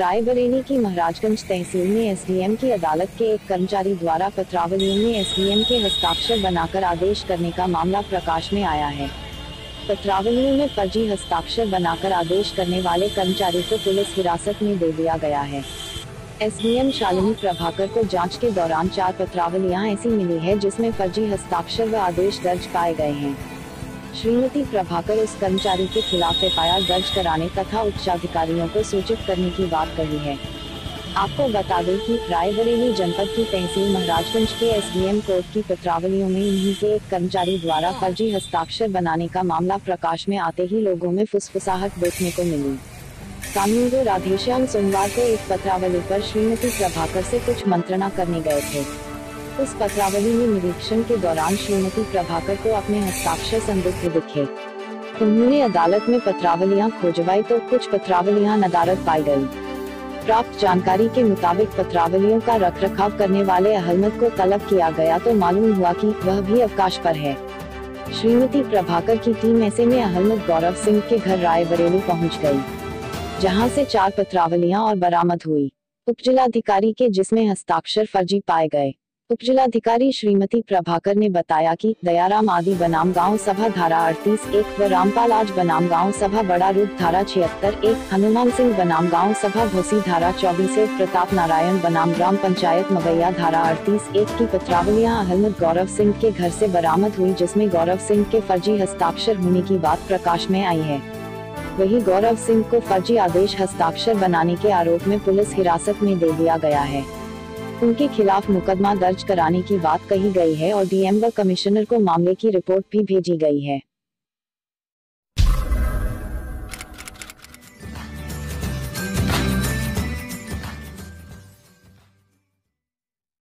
रायबरेली की महाराजगंज तहसील में एसडीएम की अदालत के एक कर्मचारी द्वारा पत्रावलियों में एसडीएम के हस्ताक्षर बनाकर आदेश करने का मामला प्रकाश में आया है। पत्रावलियों में फर्जी हस्ताक्षर बनाकर आदेश करने वाले कर्मचारी को पुलिस हिरासत में दे दिया गया है। एसडीएम शालिनी प्रभाकर को जाँच के दौरान चार पत्रावलियाँ ऐसी मिली है जिसमें फर्जी हस्ताक्षर व आदेश दर्ज पाए गए हैं। श्रीमती प्रभाकर उस कर्मचारी के खिलाफ एफ़ दर्ज कराने तथा उच्चाधिकारियों को सूचित करने की बात कही है। आपको बता दें कि रायबरेली जनपद की तहसील महाराजगंज के एसडीएम कोर्ट की पत्रावलियों में इन्हीं के एक कर्मचारी द्वारा फर्जी हस्ताक्षर बनाने का मामला प्रकाश में आते ही लोगों में फुसफुसाहट देखने को मिली। कानून राधेश्याम सोमवार को एक पत्रावली पर श्रीमती प्रभाकर से कुछ मंत्रणा करने गए थे। उस पत्रावली में निरीक्षण के दौरान श्रीमती प्रभाकर को अपने हस्ताक्षर संदिग्ध दिखे। उन्होंने अदालत में पत्रावलियाँ खोजवाई तो कुछ पत्रावलियाँ नदारत पाई गई प्राप्त जानकारी के मुताबिक पत्रावलियों का रख रखाव करने वाले अहमद को तलब किया गया तो मालूम हुआ कि वह भी अवकाश पर है। श्रीमती प्रभाकर की टीम ऐसे में अहमद गौरव सिंह के घर रायबरेली पहुँच गई, जहाँ से चार पत्रावलियाँ और बरामद हुई। उपजिलाधिकारी के जिसमें हस्ताक्षर फर्जी पाए गए। उपजिलाधिकारी श्रीमती प्रभाकर ने बताया कि दयाराम आदि बनाम गाँव सभा धारा अड़तीस एक व रामपाल आज बनाम गाँव सभा बड़ा रूप धारा छिहत्तर एक हनुमान सिंह बनाम गाँव सभा घोसी धारा चौबीस एक प्रताप नारायण बनाम ग्राम पंचायत मगैया धारा अड़तीस एक की पत्रावलियाँ अहमद गौरव सिंह के घर से बरामद हुई जिसमें गौरव सिंह के फर्जी हस्ताक्षर होने की बात प्रकाश में आई है। वही गौरव सिंह को फर्जी आदेश हस्ताक्षर बनाने के आरोप में पुलिस हिरासत में दे दिया गया है। उनके खिलाफ मुकदमा दर्ज कराने की बात कही गई है और डीएम व कमिश्नर को मामले की रिपोर्ट भी भेजी गई है।